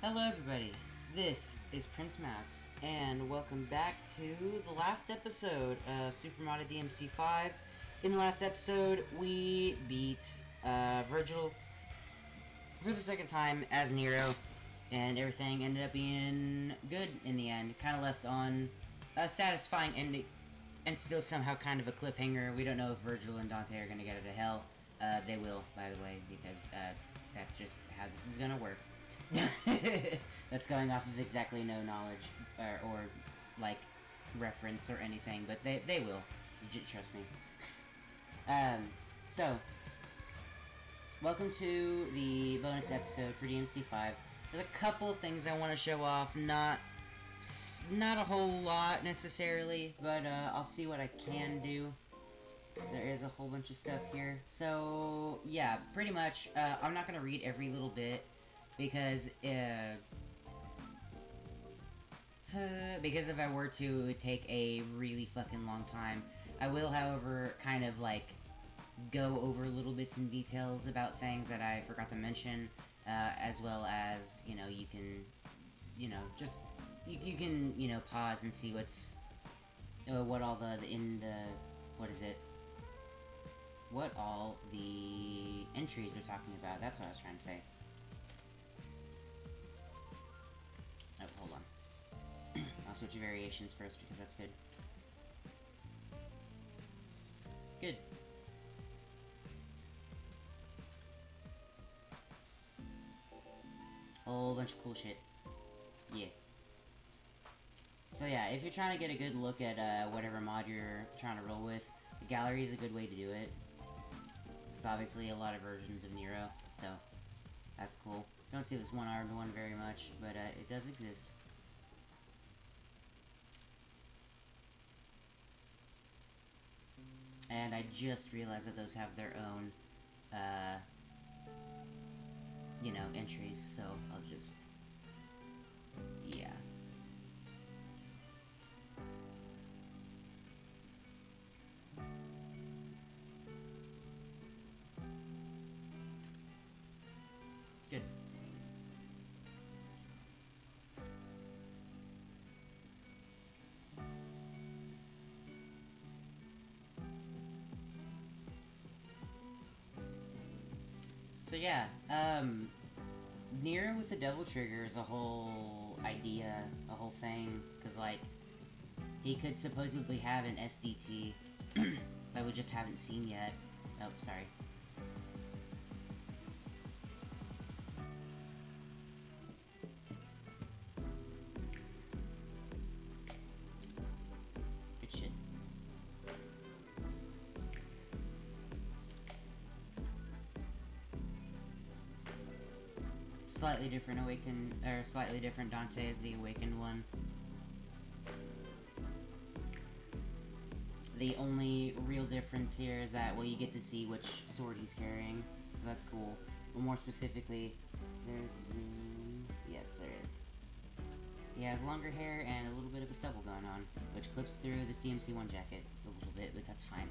Hello, everybody. This is Prince Mouse, and welcome back to the last episode of Super Modded DMC 5. In the last episode, we beat uh, Virgil for the second time as Nero, and everything ended up being good in the end. Kind of left on a satisfying ending, and still somehow kind of a cliffhanger. We don't know if Virgil and Dante are going to get out of hell. Uh, they will, by the way, because uh, that's just how this is going to work. That's going off of exactly no knowledge or, or, like reference or anything, but they they will. You trust me. Um, so welcome to the bonus episode for DMC5. There's a couple of things I want to show off. Not not a whole lot necessarily, but uh, I'll see what I can do. There is a whole bunch of stuff here. So, yeah, pretty much, uh, I'm not going to read every little bit because uh, uh, because if I were to, take a really fucking long time. I will, however, kind of like go over little bits and details about things that I forgot to mention, uh, as well as you know you can, you know, just you, you can you know pause and see what's uh, what all the in the what is it what all the entries are talking about. That's what I was trying to say. Oh, hold on. I'll switch to variations first because that's good. Good. Whole bunch of cool shit. Yeah. So yeah, if you're trying to get a good look at uh, whatever mod you're trying to roll with, the gallery is a good way to do it. There's obviously a lot of versions of Nero, so that's cool. Don't see this one-armed one very much, but uh, it does exist. And I just realized that those have their own, uh, you know, entries, so I'll just, yeah. So yeah, um, Nero with the Devil Trigger is a whole idea, a whole thing, because like, he could supposedly have an SDT that we just haven't seen yet. Oh, sorry. Different awaken or slightly different Dante is the awakened one. The only real difference here is that well you get to see which sword he's carrying, so that's cool. But more specifically? Yes, there is. He has longer hair and a little bit of a stubble going on, which clips through this DMC1 jacket a little bit, but that's fine.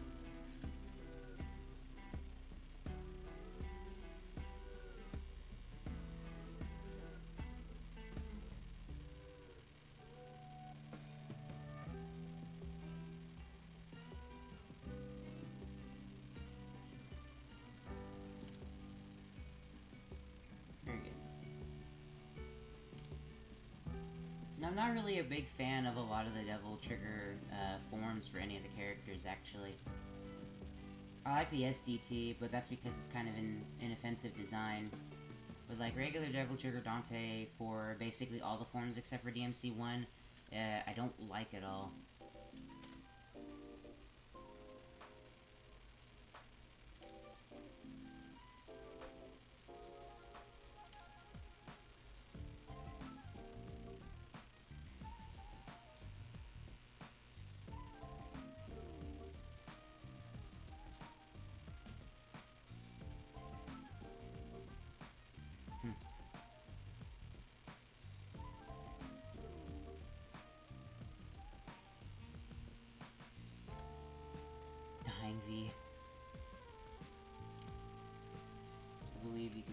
Not really a big fan of a lot of the Devil Trigger uh, forms for any of the characters, actually. I like the SDT, but that's because it's kind of an inoffensive design. With like regular Devil Trigger Dante for basically all the forms except for DMC1, uh, I don't like at all.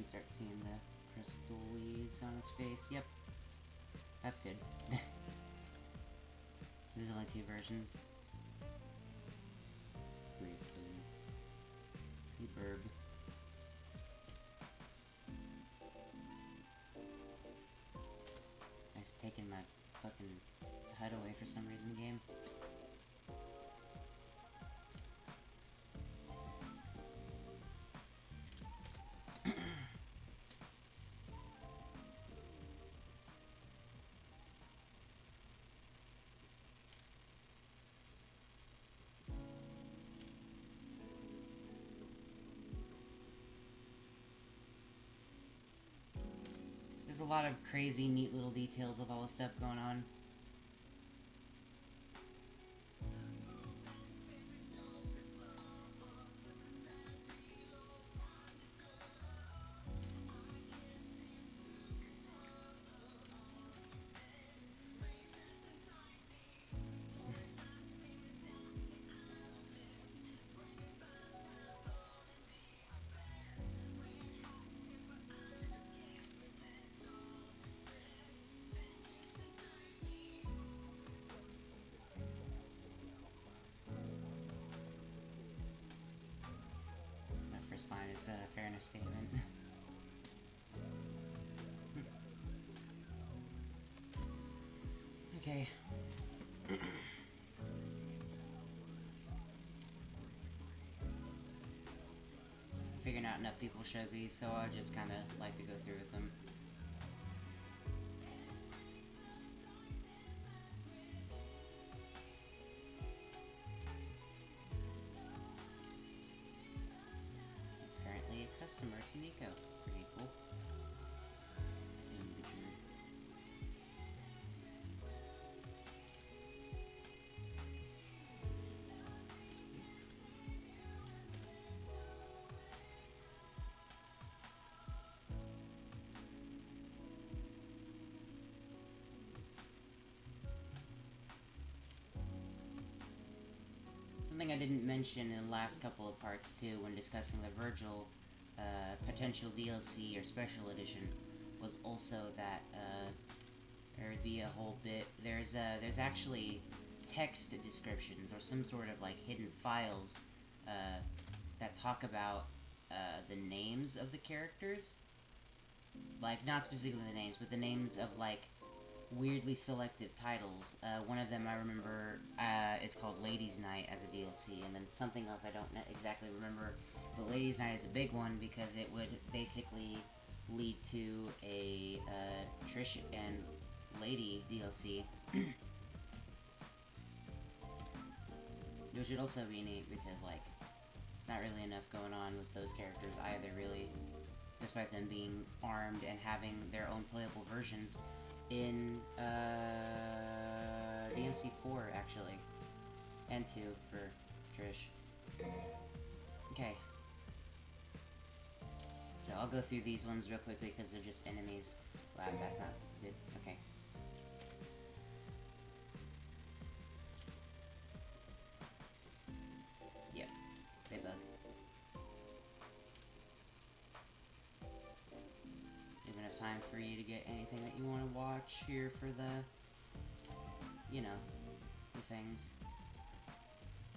Can start seeing the crystals. piece on his face. Yep. That's good. There's only two versions. There's a lot of crazy, neat little details with all the stuff going on. First line is a fairness statement. okay. Figuring out enough people show these, so I just kind of like to go through with them. Something I didn't mention in the last couple of parts too, when discussing the Virgil uh, potential DLC or special edition, was also that uh, there would be a whole bit. There's uh, there's actually text descriptions or some sort of like hidden files uh, that talk about uh, the names of the characters. Like not specifically the names, but the names of like weirdly selective titles. Uh, one of them I remember uh, is called Ladies' Night as a DLC, and then something else I don't exactly remember. But Ladies' Night is a big one because it would basically lead to a uh, Trish and Lady DLC. Which would also be neat because, like, there's not really enough going on with those characters either, really. Despite them being armed and having their own playable versions in uh, DMC 4 actually, and 2 for Trish. Okay. So I'll go through these ones real quickly because they're just enemies. Wow, that's not good. Okay. Get anything that you want to watch here for the, you know, the things.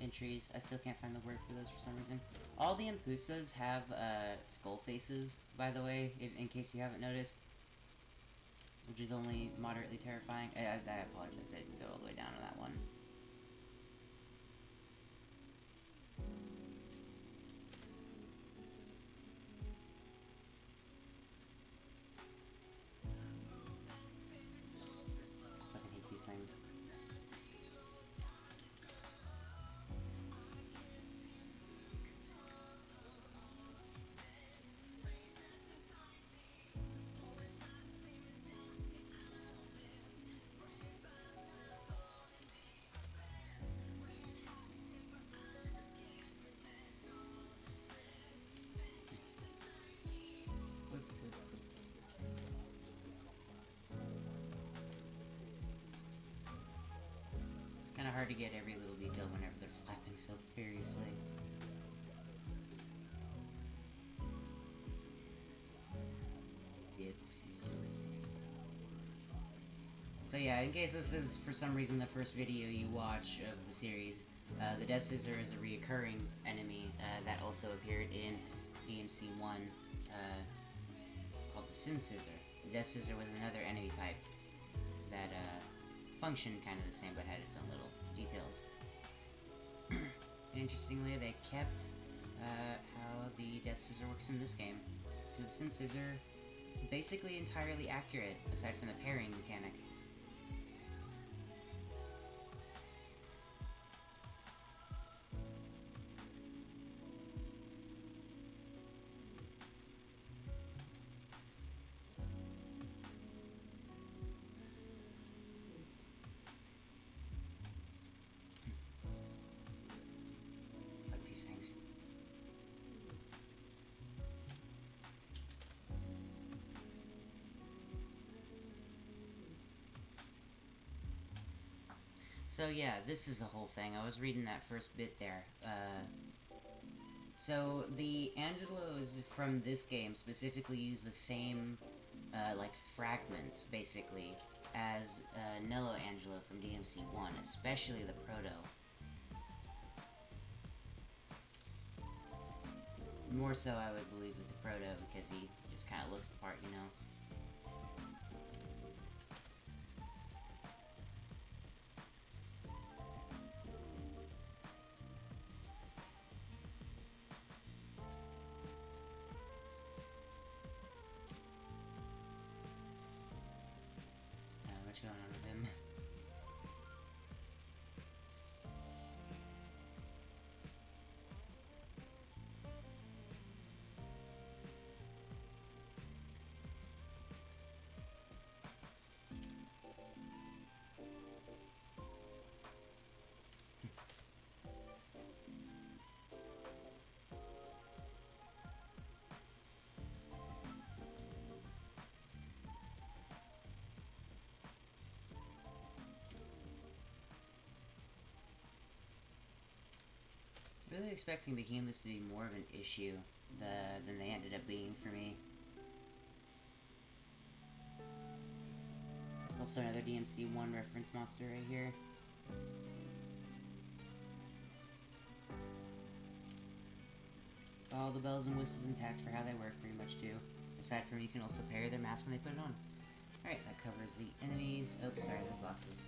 Entries. I still can't find the word for those for some reason. All the Empusas have uh, skull faces, by the way, if, in case you haven't noticed. Which is only moderately terrifying. I, I, I apologize, I didn't go all the way down to that one. Hard to get every little detail whenever they're flapping so furiously. So yeah, in case this is for some reason the first video you watch of the series, uh, the Death Scissor is a reoccurring enemy uh, that also appeared in DMC 1 uh, called the Sin Scissor. The Death Scissor was another enemy type that uh, functioned kind of the same but had its own little details. Interestingly, they kept uh, how the Death Scissor works in this game. To the Sin Scissor, basically entirely accurate, aside from the parrying mechanic. So yeah, this is a whole thing. I was reading that first bit there. Uh, so the Angelos from this game specifically use the same, uh, like fragments basically as uh, Nello Angelo from DMC One, especially the Proto. More so, I would believe with the Proto because he just kind of looks the part, you know. I was really expecting the Heamless to be more of an issue the, than they ended up being for me. Also another DMC 1 reference monster right here. All the bells and whistles intact for how they work pretty much too. Aside from you can also parry their mask when they put it on. Alright, that covers the enemies. Oh, sorry, the bosses.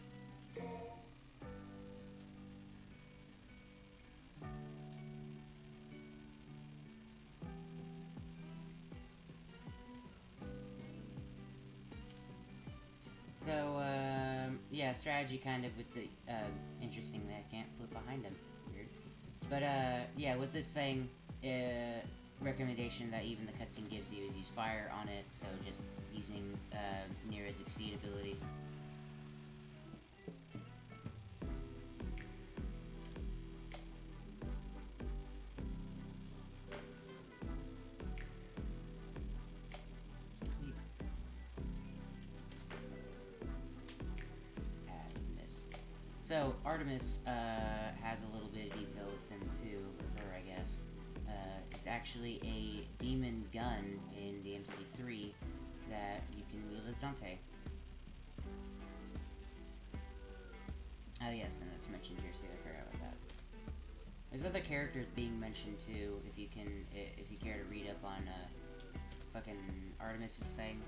Strategy kind of with the, uh, interesting that I can't flip behind him. Weird. But, uh, yeah, with this thing, uh, recommendation that even the cutscene gives you is use fire on it, so just using, uh, Nero's Exceed ability. So Artemis uh, has a little bit of detail with him too, with her, I guess. Uh, it's actually a demon gun in DMC3 that you can wield as Dante. Oh yes, and it's mentioned here too. I forgot about that. There's other characters being mentioned too. If you can, if you care to read up on uh, fucking Artemis's thing.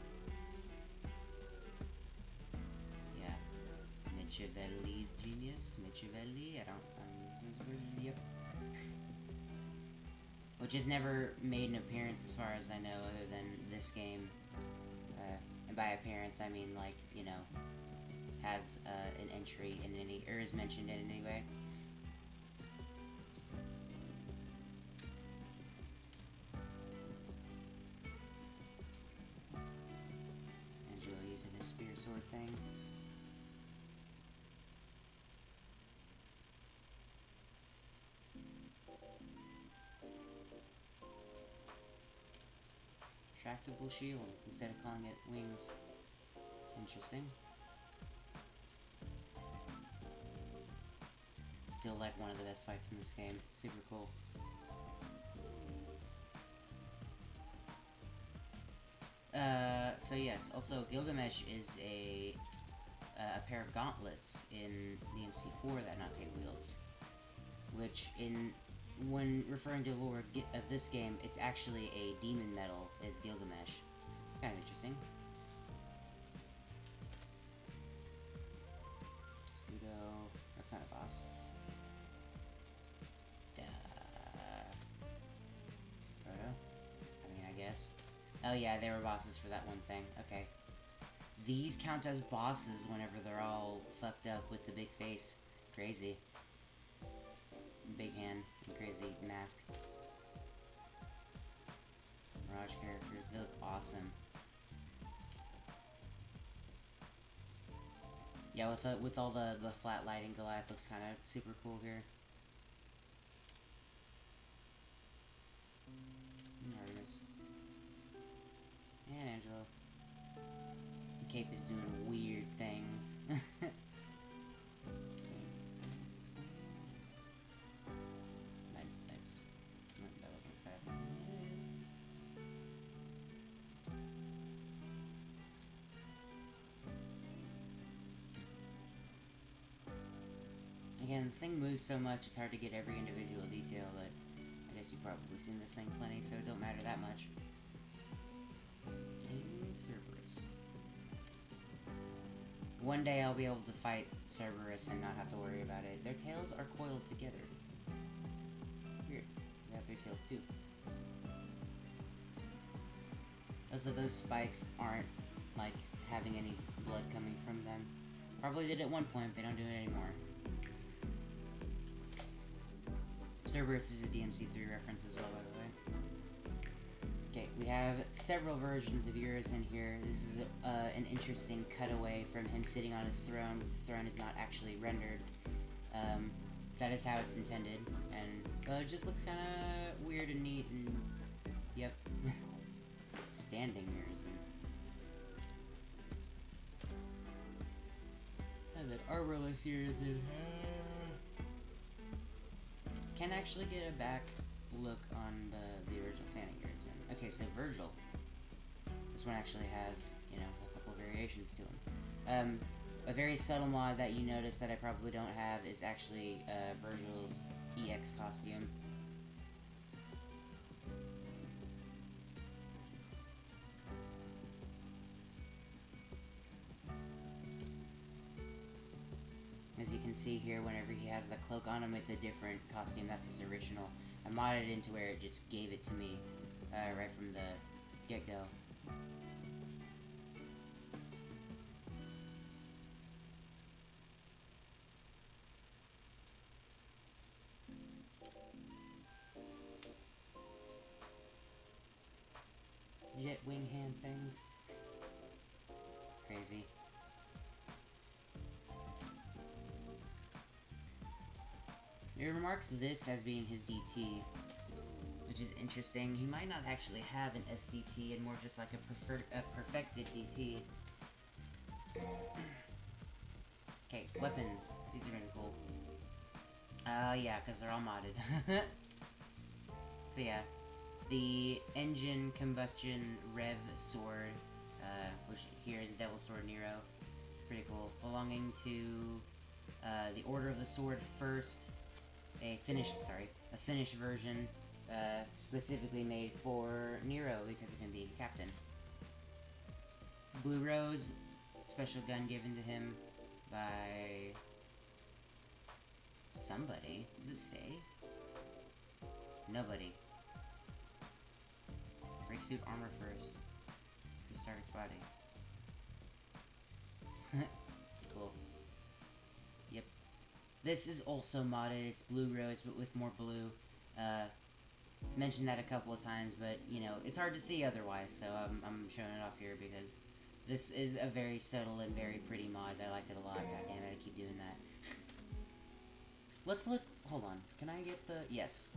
Michiavelli's genius. Michiavelli. I don't. Yep. Which has never made an appearance, as far as I know, other than this game. Uh, and by appearance, I mean like you know, has uh, an entry in any or is mentioned in any way. Tractable shield instead of calling it wings. Interesting. Still like one of the best fights in this game. Super cool. Uh, so yes, also Gilgamesh is a, uh, a pair of gauntlets in DMC4 that Nate wields. Which, in when referring to lore of this game, it's actually a demon metal as Gilgamesh. It's kind of interesting. Scudo. That's not a boss. Duh. Proto? I mean, I guess. Oh yeah, they were bosses for that one thing. Okay. These count as bosses whenever they're all fucked up with the big face. Crazy. Mask. Mirage characters, they look awesome. Yeah, with the, with all the, the flat lighting, Goliath looks kind of super cool here. Again, this thing moves so much, it's hard to get every individual detail, but I guess you've probably seen this thing plenty, so it don't matter that much. Cerberus. One day I'll be able to fight Cerberus and not have to worry about it. Their tails are coiled together. Weird. They have their tails too. Also, those spikes aren't, like, having any blood coming from them. Probably did at one point, they don't do it anymore. Cerberus is a DMC3 reference as well, by the way. Okay, we have several versions of Eurus in here. This is uh, an interesting cutaway from him sitting on his throne. The throne is not actually rendered. Um, that is how it's intended, and uh, it just looks kind of weird and neat, and yep. Standing mirrors. And then armorless Eurus in can actually get a back look on the, the original Standing Yards. And, okay, so Virgil. This one actually has, you know, a couple variations to him. Um, a very subtle mod that you notice that I probably don't have is actually uh, Virgil's EX costume. See here, whenever he has the cloak on him, it's a different costume. That's his original. I modded it into where it just gave it to me uh, right from the get-go. Jet wing hand things. Crazy. He remarks this as being his DT, which is interesting. He might not actually have an SDT and more just like a, preferred, a perfected DT. okay, weapons. These are really cool. Uh, yeah, because they're all modded. so yeah, the engine combustion rev sword, uh, which here is Devil Sword Nero. Pretty cool. Belonging to uh, the Order of the Sword first, a finished, sorry, a finished version uh, specifically made for Nero because of him being captain. Blue Rose, special gun given to him by somebody. Does it say? Nobody. Break suit armor first. Who started fighting? This is also modded. It's Blue Rose, but with more blue. Uh, mentioned that a couple of times, but, you know, it's hard to see otherwise, so I'm, I'm showing it off here because this is a very subtle and very pretty mod. I like it a lot. God damn it, I keep doing that. Let's look... Hold on. Can I get the... Yes.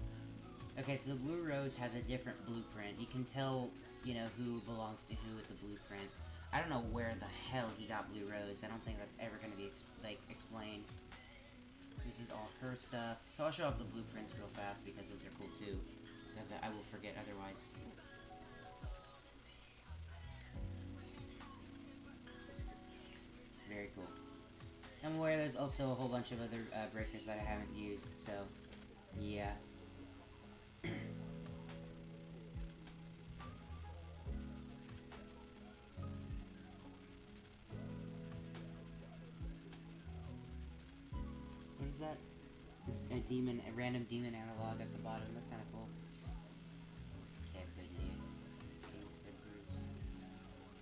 Okay, so the Blue Rose has a different blueprint. You can tell, you know, who belongs to who with the blueprint. I don't know where the hell he got Blue Rose. I don't think that's ever going to be, ex like, explained. This is all her stuff. So I'll show off the blueprints real fast because those are cool too. Because I will forget otherwise. Very cool. I'm aware there's also a whole bunch of other uh, breakers that I haven't used, so yeah. A demon, a random demon analog at the bottom. That's kind of cool. Ebony. King Silvers.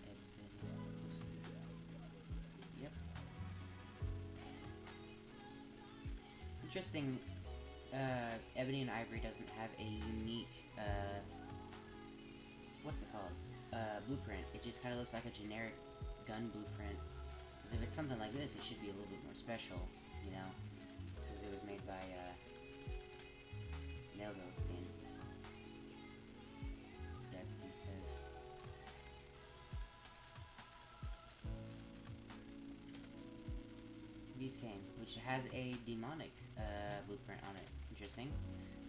Ebony. Yep. Interesting. Uh, Ebony and Ivory doesn't have a unique, uh, what's it called? Uh, blueprint. It just kind of looks like a generic gun blueprint. Because if it's something like this, it should be a little bit more special, by, uh, Nailgo, it seemed. Because... Beast Cane, which has a demonic, uh, blueprint on it. Interesting.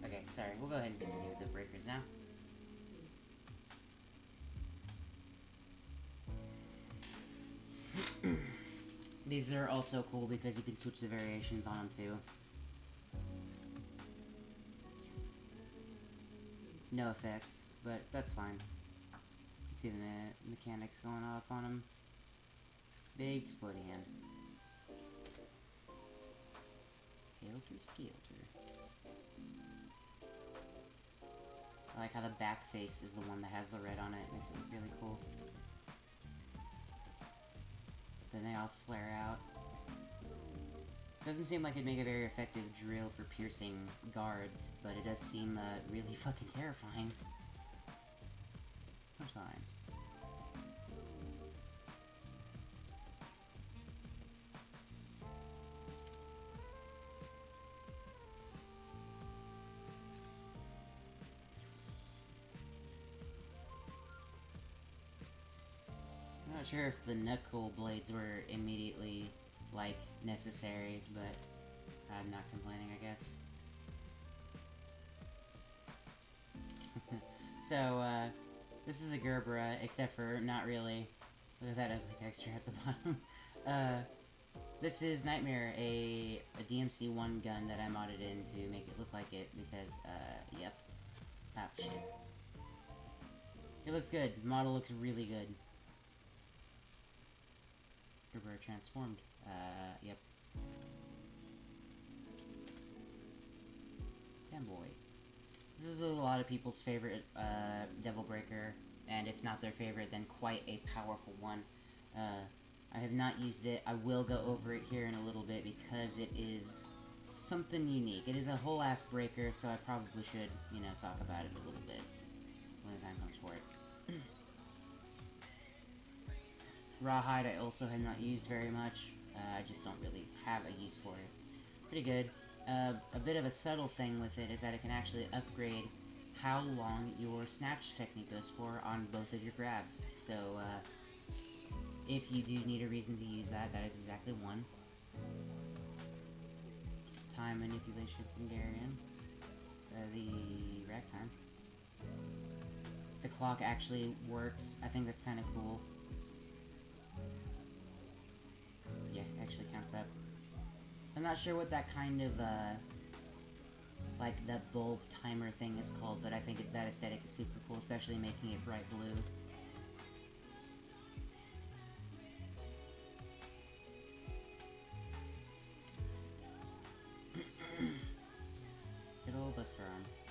Okay, sorry, we'll go ahead and continue with the breakers now. These are also cool because you can switch the variations on them too. No effects, but that's fine. See the me mechanics going off on him. Big exploding hand. Helter Skelter. I like how the back face is the one that has the red on it. Makes it really cool. Then they all flare out. Doesn't seem like it'd make a very effective drill for piercing guards, but it does seem uh, really fucking terrifying. Punchline. I'm not sure if the knuckle blades were immediately, like, necessary, but I'm not complaining, I guess. so, uh, this is a Gerbera, except for not really. Look at that ugly texture at the bottom. uh, this is Nightmare, a, a DMC-1 gun that I modded in to make it look like it, because, uh, yep. Ah, shit. It looks good. The model looks really good. Gerbera transformed. Uh, yep. Tomboy. This is a lot of people's favorite, uh, Devil Breaker, and if not their favorite, then quite a powerful one. Uh, I have not used it. I will go over it here in a little bit because it is something unique. It is a whole ass breaker, so I probably should, you know, talk about it a little bit when the time comes for it. Rawhide I also have not used very much. Uh, I just don't really have a use for it. Pretty good. Uh, a bit of a subtle thing with it is that it can actually upgrade how long your snatch technique goes for on both of your grabs. So, uh, if you do need a reason to use that, that is exactly one. Time manipulation from Darian. Uh, the Ragtime. The clock actually works. I think that's kind of cool. Actually counts up. I'm not sure what that kind of, uh, like, that bulb timer thing is called, but I think that aesthetic is super cool, especially making it bright blue. Good Buster Arm.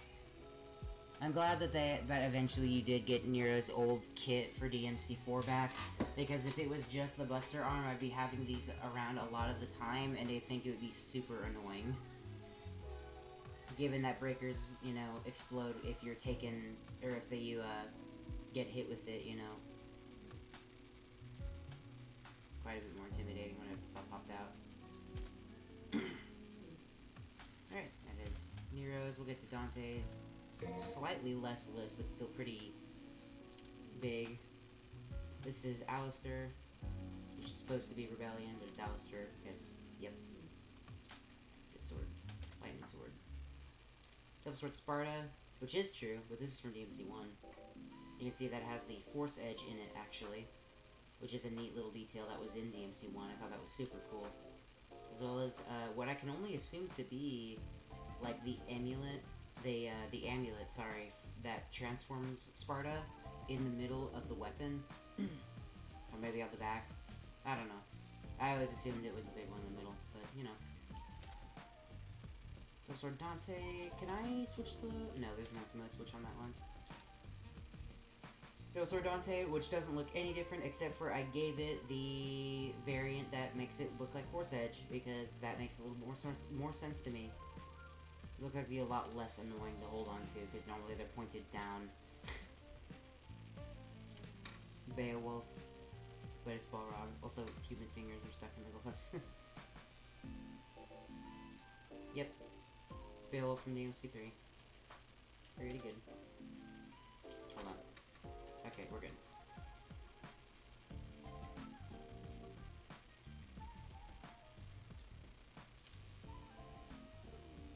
I'm glad that they that eventually you did get Nero's old kit for DMC4 back, because if it was just the Buster Arm, I'd be having these around a lot of the time, and I think it would be super annoying. Given that breakers, you know, explode if you're taken, or if you, uh, get hit with it, you know. Quite a bit more intimidating when it's all popped out. Alright, that is Nero's, we'll get to Dante's slightly less list, but still pretty big. This is Alastor, which is supposed to be Rebellion, but it's Alastor because, yep. Good sword. Lightning sword. Devil Sword Sparta, which is true, but this is from DMC1. You can see that it has the Force Edge in it, actually, which is a neat little detail that was in DMC1. I thought that was super cool. as well as uh, what I can only assume to be like the amulet, the uh, the amulet, sorry, that transforms Sparta in the middle of the weapon, or maybe on the back. I don't know. I always assumed it was the big one in the middle, but you know. Sword Dante, can I switch the... No, there's no mode switch on that one. Sword Dante, which doesn't look any different except for I gave it the variant that makes it look like Force Edge, because that makes a little more sense, more sense to me. Look like be a lot less annoying to hold on to, because normally they're pointed down. Beowulf, but it's Balrog. Also, human fingers are stuck in the gloves. yep, Beowulf from DMC3. Pretty good. Hold on. Okay, we're good.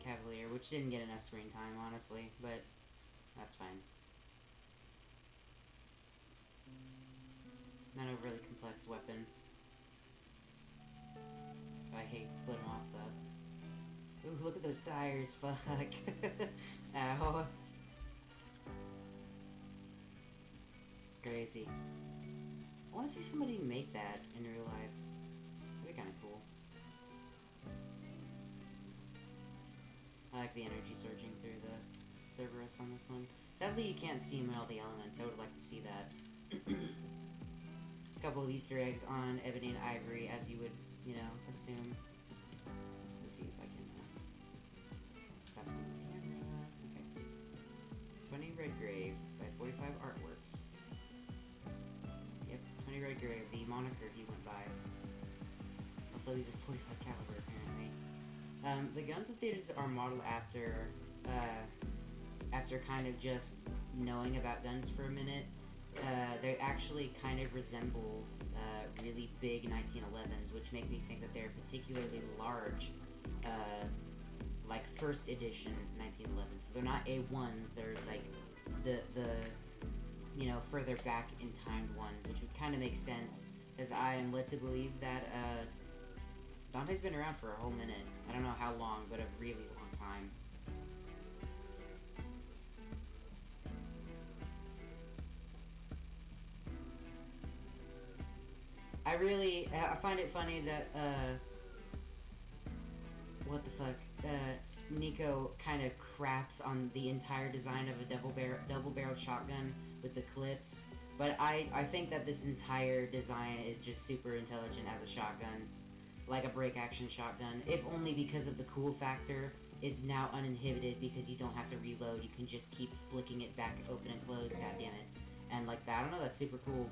Cavalier, which didn't get enough screen time, honestly, but that's fine. Not a really complex weapon. I hate splitting off, though. Ooh, look at those tires, fuck. Ow. Crazy. I want to see somebody make that in real life. That'd be kind of cool. I like the energy surging through the Cerberus on this one. Sadly, you can't see him in all the elements. I would like to see that. There's a couple of Easter eggs on Ebony and Ivory, as you would, you know, assume. Let's see if I can uh, stop the camera. Okay. Tony Redgrave by 45 Artworks. Yep, Tony Redgrave, the moniker he went by. Also, these are 45 caliber, apparently. Um, the guns they did are modeled after, uh, after kind of just knowing about guns for a minute. Uh, they actually kind of resemble uh, really big 1911s, which make me think that they're particularly large, uh, like first edition 1911s. So they're not A1s; they're like the the you know further back in timed ones, which would kind of make sense, as I am led to believe that uh, Dante's been around for a whole minute. I don't know how long, but a really long time. I really, I find it funny that, uh, what the fuck, uh, Nico kind of craps on the entire design of a double barrel, double barreled shotgun with the clips, but I, I think that this entire design is just super intelligent as a shotgun, like a break action shotgun, if only because of the cool factor is now uninhibited because you don't have to reload, you can just keep flicking it back open and closed, God damn it, and like that, I don't know, that's super cool.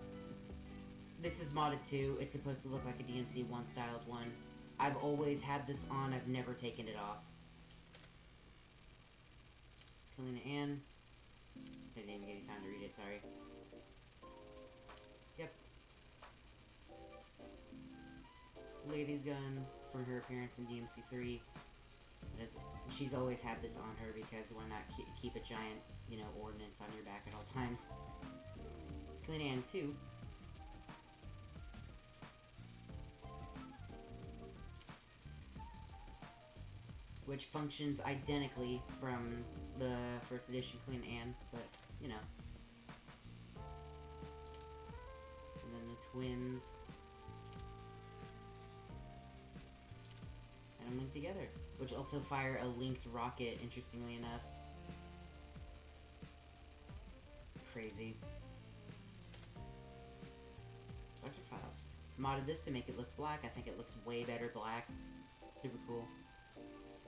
This is modded too. It's supposed to look like a DMC 1 styled one. I've always had this on. I've never taken it off. Kalina Ann. Didn't even give you time to read it, sorry. Lady's gun from her appearance in DMC3. Is, she's always had this on her because why not keep a giant, you know, ordnance on your back at all times. Kalina Ann 2. which functions identically from the first edition Queen Anne, but, you know. And then the twins. And them linked together, which also fire a linked rocket, interestingly enough. Crazy. Dr. Faust. Modded this to make it look black. I think it looks way better black. Super cool.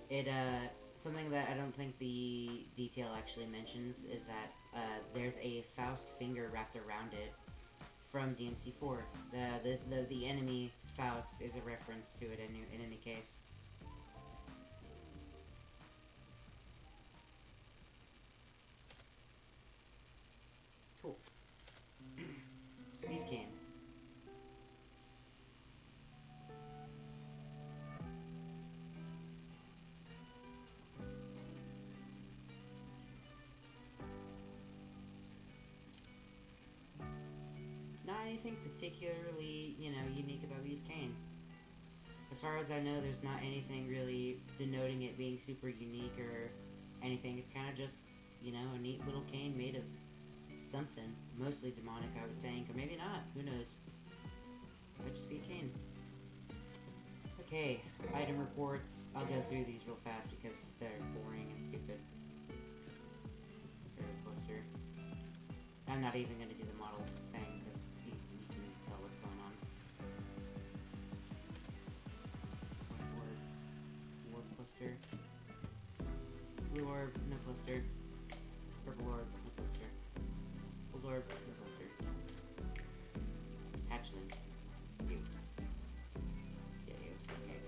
It, uh, something that I don't think the detail actually mentions is that, uh, there's a Faust finger wrapped around it from DMC4. The, the, the, the enemy Faust is a reference to it in, in any case. Not anything particularly, you know, unique about Beast Cane. as far as I know, there's not anything really denoting it being super unique or anything. It's kind of just, you know, a neat little cane made of something. Mostly demonic, I would think. Or maybe not. Who knows? Might just be a cane. Okay, item reports. I'll go through these real fast because they're boring and stupid. Cluster. I'm not even going to do the model orb cluster. Blue orb, no cluster. Purple orb, no cluster. Gold orb, no cluster. Hatchling. You. Yeah, you. Okay.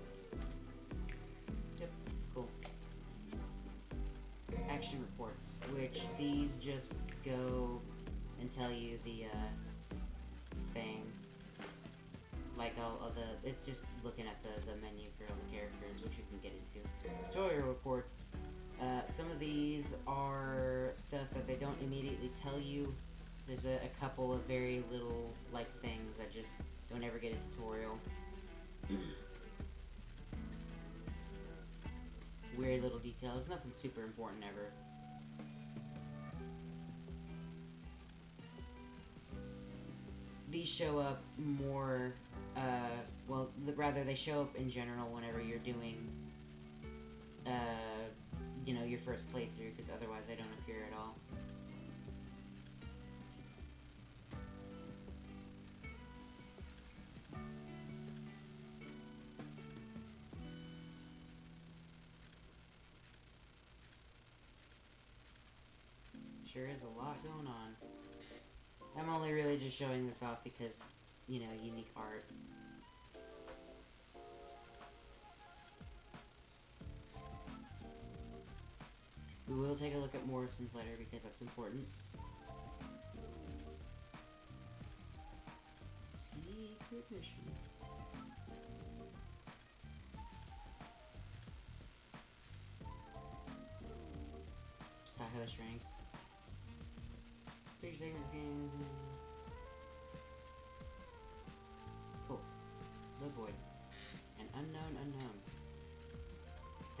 Yep, cool. Action reports, which these just go and tell you the uh, thing. Like all of the, it's just looking at the, the menu for all the characters, which you can get into. Tutorial reports. Uh, some of these are stuff that they don't immediately tell you. There's a, a couple of very little like things that just don't ever get a tutorial. Weird little details, nothing super important ever. These show up more, uh, well, rather they show up in general whenever you're doing, uh, you know, your first playthrough, because otherwise they don't appear at all. Sure is a lot going on. I'm only really just showing this off because, you know, unique art. We will take a look at Morrison's letter because that's important. Secret mission.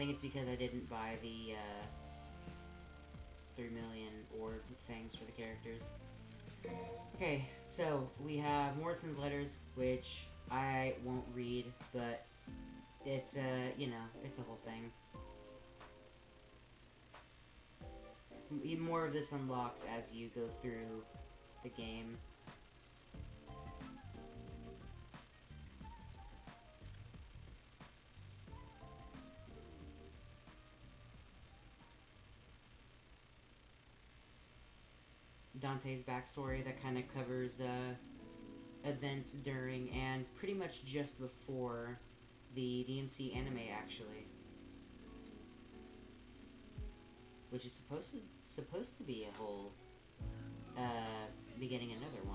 Think it's because I didn't buy the, uh, 3 million orb things for the characters. Okay, so we have Morrison's letters, which I won't read, but it's, uh, you know, it's a whole thing. more of this unlocks as you go through the game. Dante's backstory that kind of covers uh, events during and pretty much just before the DMC anime, actually. which is supposed to supposed to be a whole uh, beginning another one,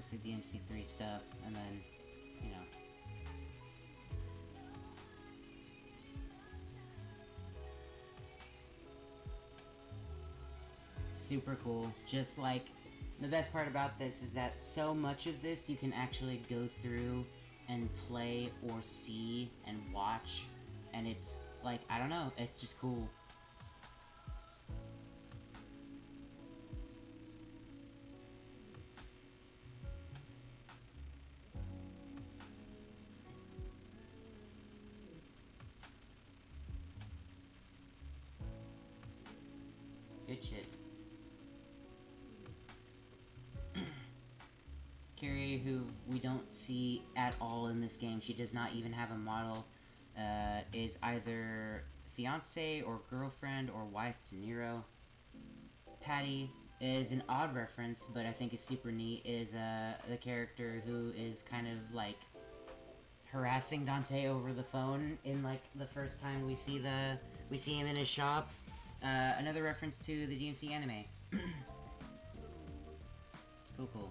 obviously DMC3 stuff, and then, you know. Super cool. Just like, the best part about this is that so much of this you can actually go through and play or see and watch, and it's, like, I don't know, it's just cool. At all in this game, she does not even have a model, uh, is either fiance or girlfriend or wife to Nero. Patty is an odd reference, but I think it's super neat, is uh, the character who is kind of like harassing Dante over the phone in like the first time we see the we see him in his shop. Uh, another reference to the DMC anime. cool, cool.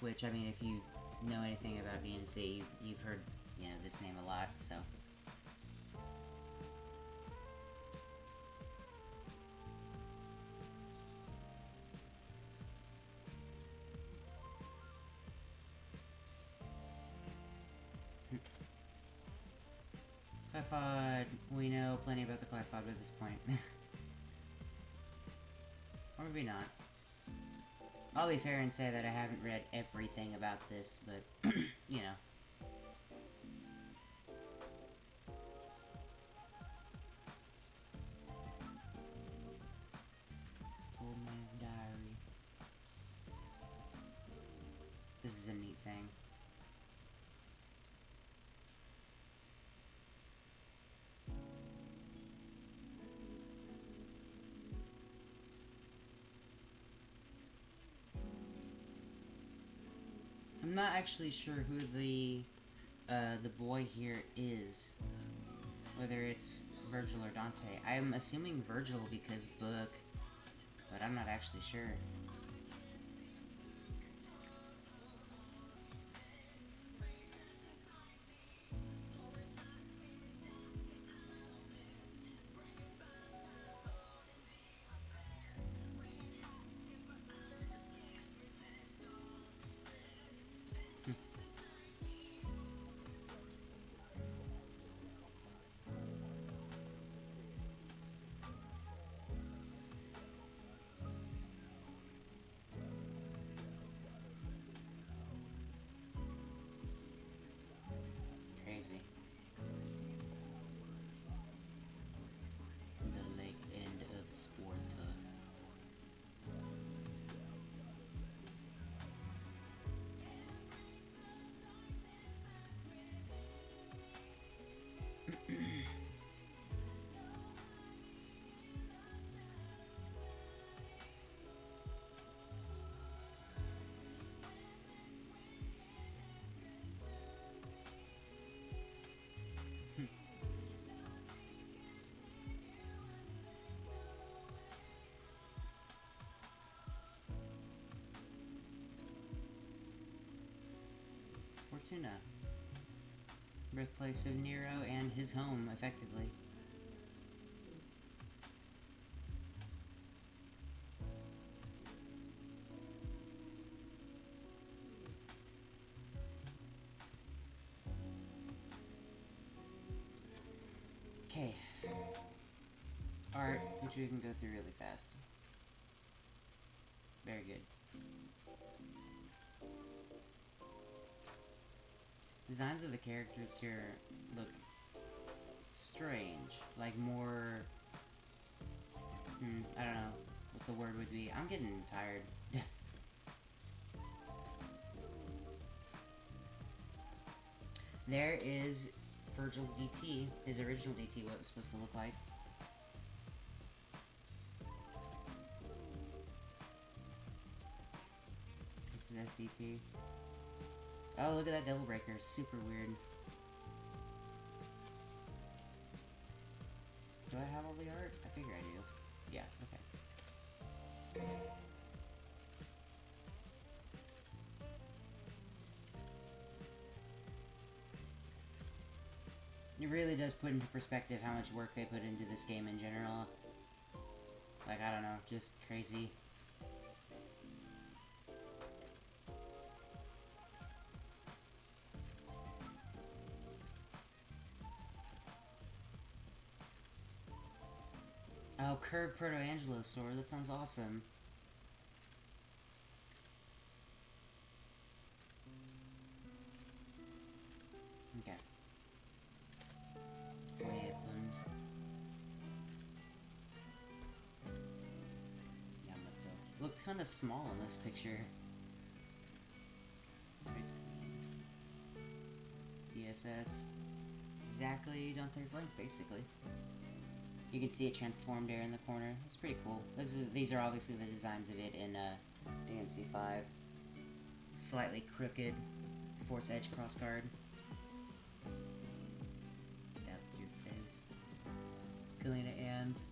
Which I mean, if you know anything about DMC, you, you've heard you know this name a lot, so. Qliphoth, we know plenty about the Qliphoth at this point. or maybe not. I'll be fair and say that I haven't read everything about this, but, you know. I'm not actually sure who the uh, the boy here is. Whether it's Virgil or Dante. I'm assuming Virgil because book, but I'm not actually sure. Birthplace of Nero and his home, effectively. Okay. Art, which we can go through really fast. Designs of the characters here look strange. Like more... Hmm, I don't know what the word would be. I'm getting tired. there is Virgil's DT, his original DT, what it was supposed to look like. This is SDT. Oh, look at that Devil Breaker. Super weird. Do I have all the art? I figure I do. Yeah, okay. It really does put into perspective how much work they put into this game in general. Like, I don't know, just crazy. proto angelosaur. that sounds awesome. Okay. Wait. Yamato. Looks kinda small in this picture. DSS. Exactly Dante's like basically. You can see it transformed there in the corner. It's pretty cool. Is, these are obviously the designs of it in uh, DMC5. Slightly crooked Force Edge crossguard. Got your face. Kalina Ann's.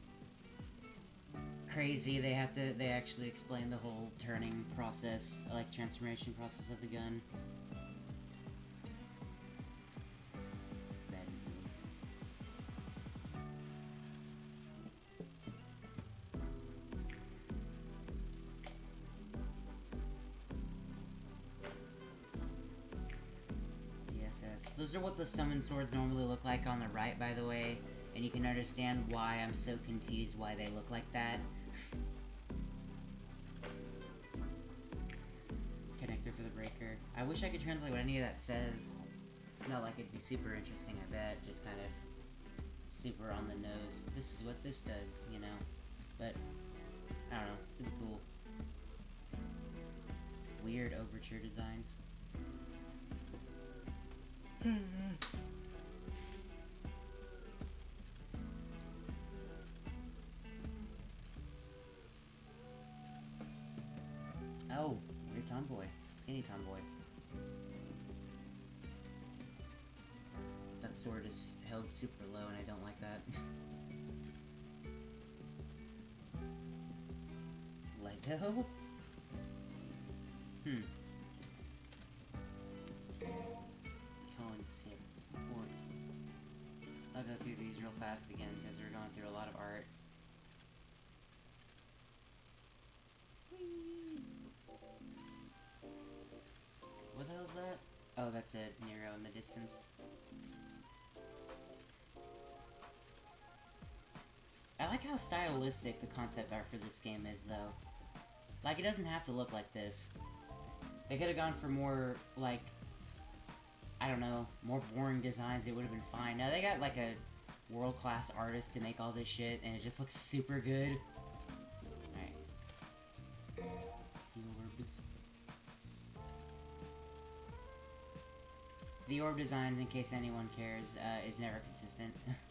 Crazy, they have to, they actually explain the whole turning process, like transformation process of the gun. What the summon swords normally look like on the right, by the way. And you can understand why I'm so confused why they look like that. Connector for the breaker. I wish I could translate what any of that says. No, like it'd be super interesting, I bet. Just kind of super on the nose. This is what this does, you know? But, I don't know. Super cool. Weird overture designs. Oh, you're tomboy. Skinny tomboy. That sword is held super low and I don't like that. Lego? Hmm. Real fast again because we're going through a lot of art. What the hell's that? Oh, that's it. Nero in the distance. I like how stylistic the concept art for this game is, though. Like, it doesn't have to look like this. They could have gone for more, like, I don't know, more boring designs, it would have been fine. Now they got like a world-class artist to make all this shit, and it just looks super good. The orb designs, in case anyone cares, uh, is never consistent.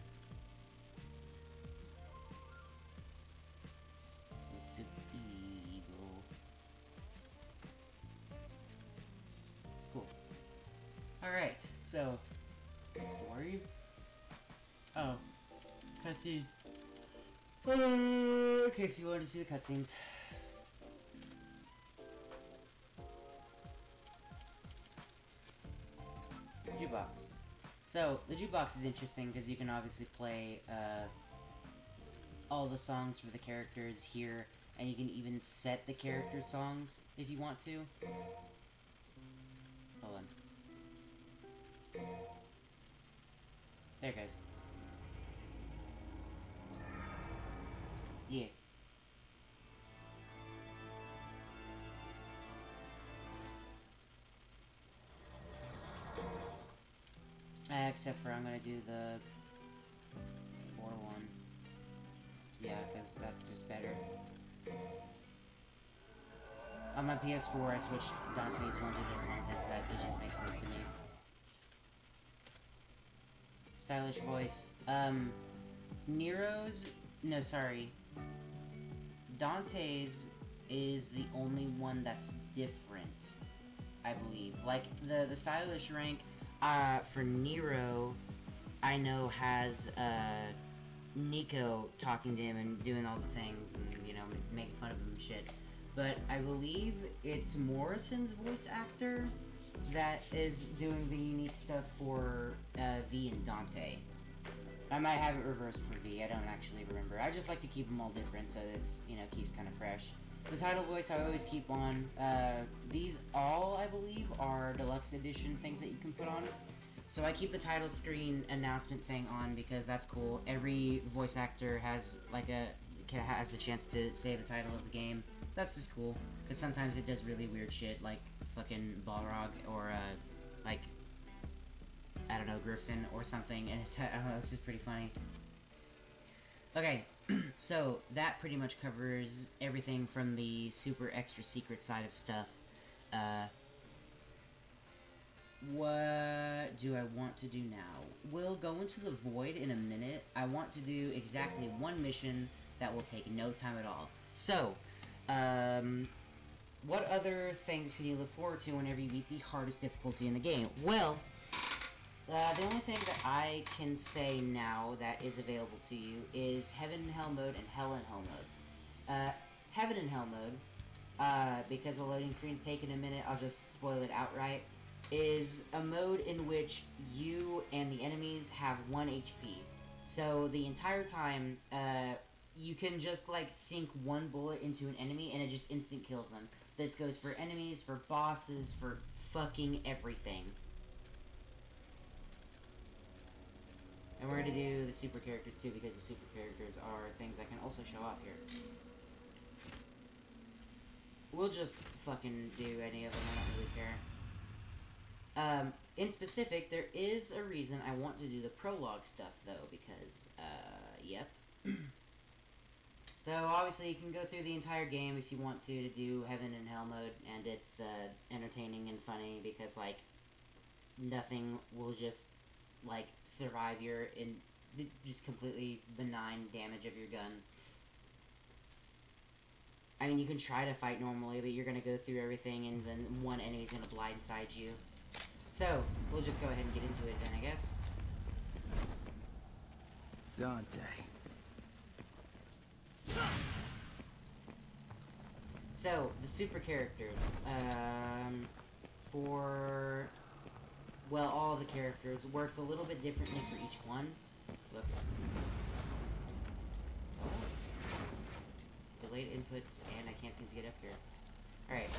okay, so you wanted to see the cutscenes. Jukebox. So, the jukebox is interesting because you can obviously play uh, all the songs for the characters here, and you can even set the character songs if you want to. Hold on. There, guys. Except for I'm gonna do the 4-1. Yeah, because that's just better. On my PS4, I switched Dante's one to this one because that just makes sense to me stylish voice. Um, Nero's, no, sorry. Dante's is the only one that's different, I believe. Like, the, the stylish rank, uh, for Nero, I know has, uh, Nico talking to him and doing all the things and, you know, making fun of him and shit. But I believe it's Morrison's voice actor that is doing the unique stuff for uh, V and Dante. I might have it reversed for V, I don't actually remember. I just like to keep them all different so it's, you know, keeps kind of fresh. The title voice I always keep on. Uh, these all, I believe, are deluxe edition things that you can put on. So I keep the title screen announcement thing on because that's cool. Every voice actor has like a has the chance to say the title of the game. That's just cool because sometimes it does really weird shit like fucking Balrog or, uh, like, I don't know, Griffon or something, and it's, I don't know, this is pretty funny. Okay, so that pretty much covers everything from the super extra secret side of stuff. Uh, what do I want to do now? We'll go into the void in a minute. I want to do exactly one mission that will take no time at all. So, um, what other things can you look forward to whenever you beat the hardest difficulty in the game? Well, uh, the only thing that I can say now that is available to you is Heaven and Hell mode and Hell and Hell mode. Uh, Heaven and Hell mode, uh, because the loading screen's taking a minute, I'll just spoil it outright, is a mode in which you and the enemies have 1 HP. So the entire time, uh, you can just like sink one bullet into an enemy and it just instant kills them. This goes for enemies, for bosses, for fucking everything. And we're gonna do the super characters too because the super characters are things I can also show off here. We'll just fucking do any of them, I don't really care. Um, in specific, there is a reason I want to do the prologue stuff though, because, uh, yep. so obviously you can go through the entire game if you want to to do Heaven and Hell mode, and it's, uh, entertaining and funny because, like, nothing will just like survive your in just completely benign damage of your gun. I mean, you can try to fight normally, but you're gonna go through everything, and then one enemy's gonna blindside you. So, we'll just go ahead and get into it then, I guess. Dante. So, the super characters. Um, for well, all the characters works a little bit differently for each one. Whoops. Delayed inputs, and I can't seem to get up here. Alright.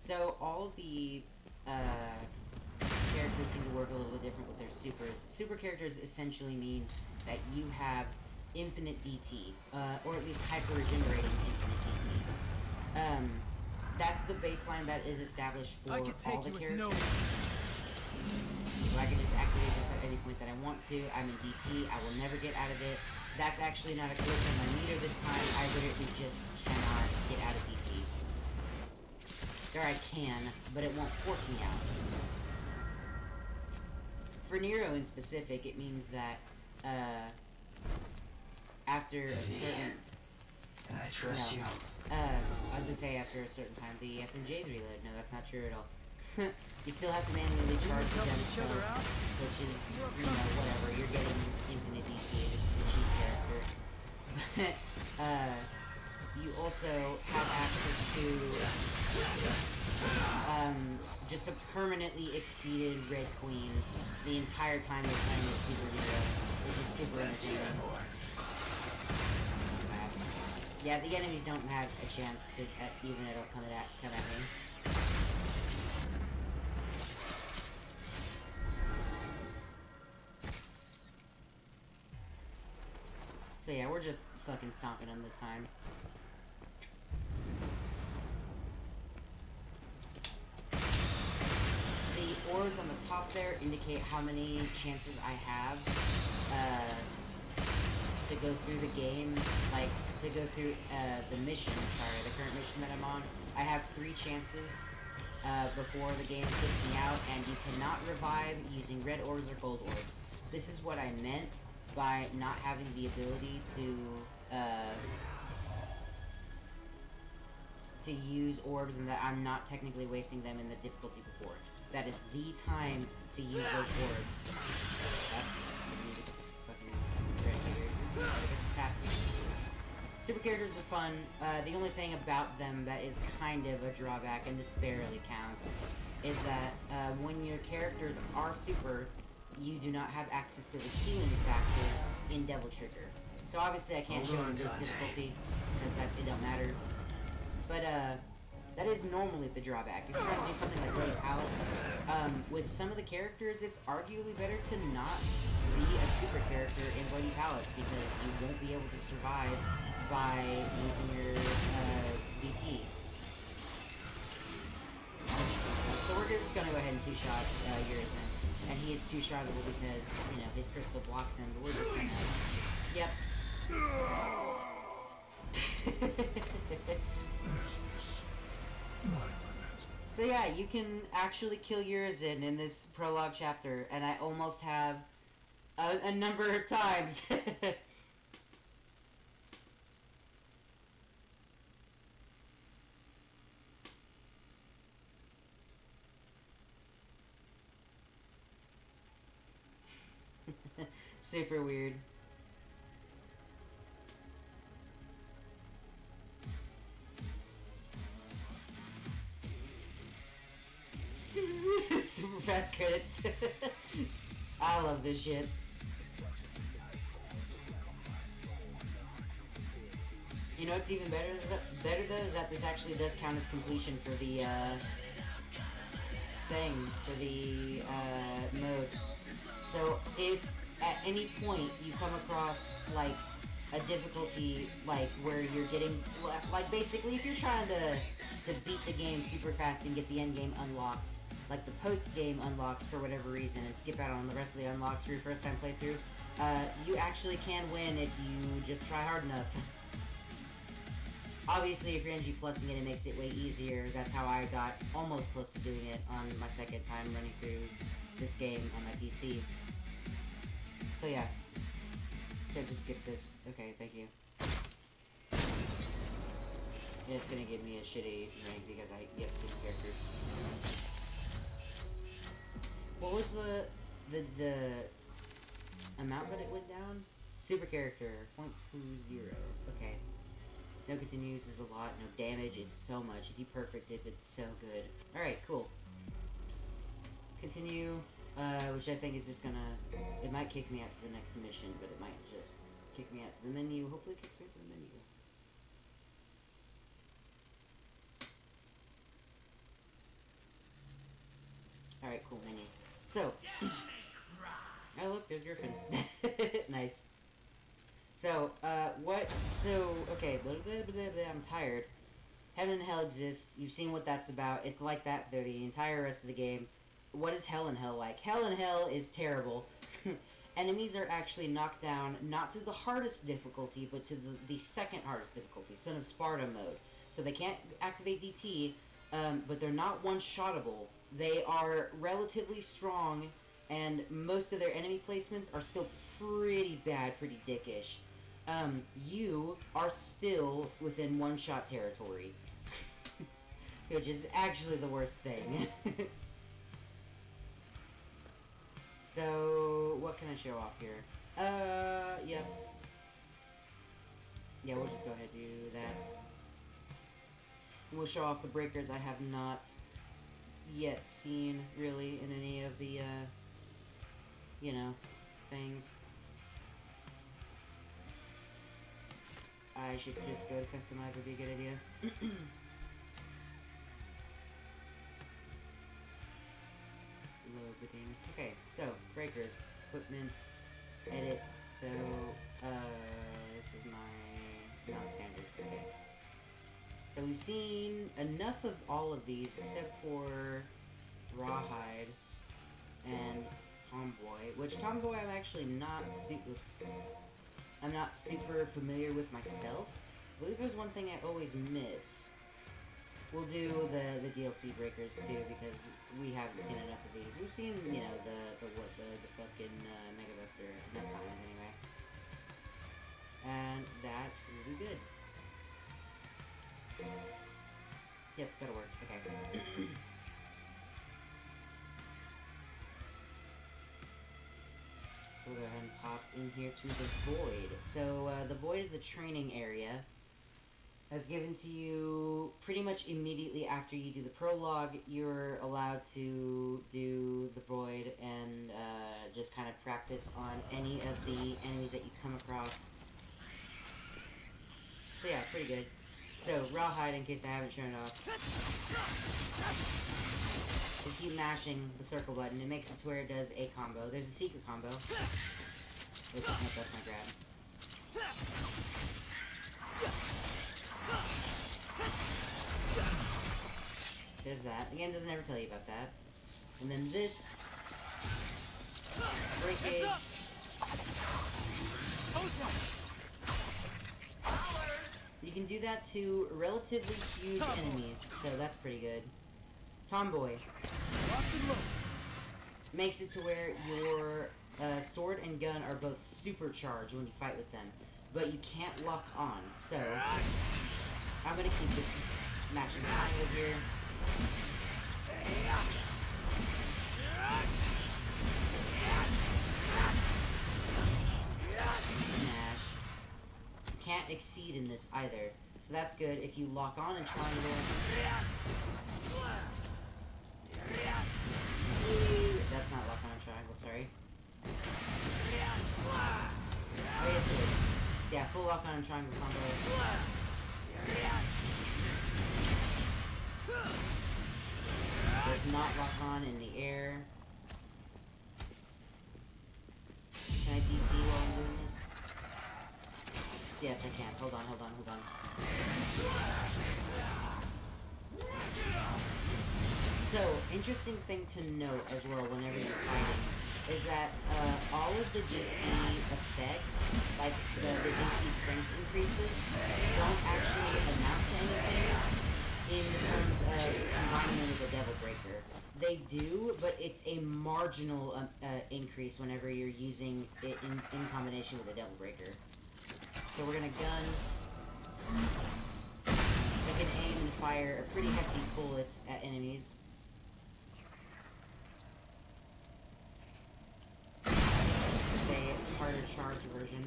So, all of the uh, characters seem to work a little bit different with their supers. Super characters essentially mean that you have infinite DT, uh, or at least hyper-regenerating infinite DT. Um, that's the baseline that is established for all the characters. So I can just activate this at any point that I want to. I'm in DT. I will never get out of it. That's actually not a glitch on my meter this time. I literally just cannot get out of DT. Or I can, but it won't force me out. For Nero in specific, it means that, uh, after a certain... Can I trust no, you? Uh, I was gonna say after a certain time, the FMJs reload. No, that's not true at all. you still have to manually charge the gemstone, which is, you know, whatever. You're getting infinite DP. This is a cheap character. But, uh, you also have access to, um, just a permanently exceeded Red Queen the entire time you're playing as Super Nero, which is super entertaining. Yeah, the enemies don't have a chance to, uh, even it'll come at, come at me. So yeah, we're just fucking stomping them this time. The orbs on the top there indicate how many chances I have uh, to go through the game, like, to go through uh, the mission, sorry, the current mission that I'm on. I have three chances uh, before the game kicks me out, and you cannot revive using red orbs or gold orbs. This is what I meant by not having the ability to uh, to use orbs and that I'm not technically wasting them in the difficulty before. That is the time to use those orbs. Super characters are fun. Uh, the only thing about them that is kind of a drawback, and this barely counts, is that uh, when your characters are super, you do not have access to the healing factor in Devil Trigger. So obviously I can't show you this difficulty, because that it don't matter. But uh, that is normally the drawback. If you're trying to do something like Bloody Palace, um, with some of the characters, it's arguably better to not be a super character in Bloody Palace, because you won't be able to survive by using your uh, DT. So we're just gonna go ahead and two-shot uh, Urizen. And he is two-shottable because, you know, his crystal blocks him, but we're just gonna... Yep. so yeah, you can actually kill Urizen in this prologue chapter, and I almost have a, a number of times. Super weird. Super fast credits. I love this shit. You know what's even better? Better though is that this actually does count as completion for the uh, thing for the uh, mode. So if at any point you come across like a difficulty like where you're getting like basically if you're trying to to beat the game super fast and get the end game unlocks like the post game unlocks for whatever reason and skip out on the rest of the unlocks for your first time playthrough uh, you actually can win if you just try hard enough. Obviously if you're NG plusing it it makes it way easier. That's how I got almost close to doing it on my second time running through this game on my PC so yeah. Good just skip this. Okay, thank you. it's gonna give me a shitty rank because I get super characters. What was the the the amount that it went down? Super character, 0.20. Okay. No continues is a lot, no damage is so much. If you perfect it, it's so good. Alright, cool. Continue. Uh, which I think is just gonna... It might kick me out to the next mission, but it might just kick me out to the menu. Hopefully it kicks me out to the menu. Alright, cool menu. So... oh, look, there's Griffon. nice. So, uh, what... So, okay, blah, blah, blah, I'm tired. Heaven and Hell exists. You've seen what that's about. It's like that for the entire rest of the game what is Hell in Hell like? Hell in Hell is terrible. Enemies are actually knocked down not to the hardest difficulty, but to the, the second hardest difficulty, Son of Sparda mode. So they can't activate DT, um, but they're not one-shottable. They are relatively strong, and most of their enemy placements are still pretty bad, pretty dickish. Um, you are still within one-shot territory. which is actually the worst thing. So, what can I show off here? Uh, yeah. Yeah, we'll just go ahead and do that. We'll show off the breakers I have not yet seen, really, in any of the, uh, you know, things. I should just go to customize would be a good idea. Okay, so, breakers, equipment, edit, so, uh, this is my non-standard, okay. So we've seen enough of all of these, except for Rawhide and Tomboy, which Tomboy I'm actually not super, I'm not super familiar with myself. I believe there's one thing I always miss. We'll do the the DLC breakers too because we haven't seen enough of these. We've seen you know the the what the the fucking uh, Mega Buster enough times anyway, and that will be good. Yep, that'll work. Okay. we'll go ahead and pop in here to the Void. So, uh, the Void is the training area has given to you pretty much immediately after you do the prologue. You're allowed to do the void and uh, just kind of practice on any of the enemies that you come across. So yeah, pretty good. So, Rawhide, in case I haven't shown it off. You keep mashing the circle button, it makes it to where it does a combo. There's a secret combo. That's my grab. There's that. The game doesn't ever tell you about that. And then this breakage. You can do that to relatively huge enemies, so that's pretty good. Tomboy makes it to where your uh, sword and gun are both supercharged when you fight with them, but you can't lock on. So I'm gonna keep this mashing triangle here. Smash. Can't exceed in this either. So that's good. If you lock on and triangle. That's not lock on a triangle, sorry. Oh yes it is. Yeah, full lock on triangle combo. Does not lock on in the air. Can I DP while I'm doing this? Yes, I can. Hold on, hold on, hold on. So, interesting thing to note as well whenever you're fighting is that uh, all of the DT effects, like the, DT strength increases, don't actually amount to anything in terms of combining with the Devil Breaker. They do, but it's a marginal um, uh, increase whenever you're using it in, in combination with the Devil Breaker. So we're gonna gun. I can aim and fire a pretty hefty bullet at enemies. A charge version.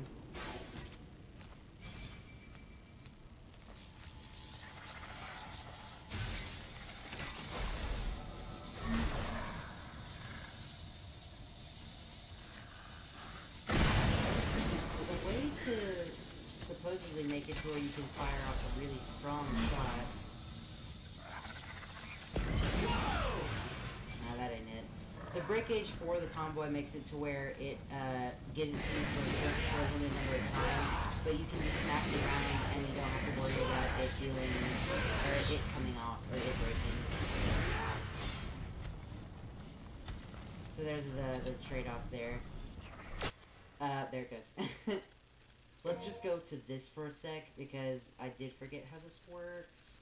The way to supposedly make it to where you can fire off a really strong shot. The break gauge for the tomboy makes it to where it uh, gives it to you for a certain a limited number of time, but you can be smacked around and you don't have to worry about it dealing or it coming off or it breaking. So there's the, the trade-off there. Uh, there it goes. Let's just go to this for a sec, because I did forget how this works.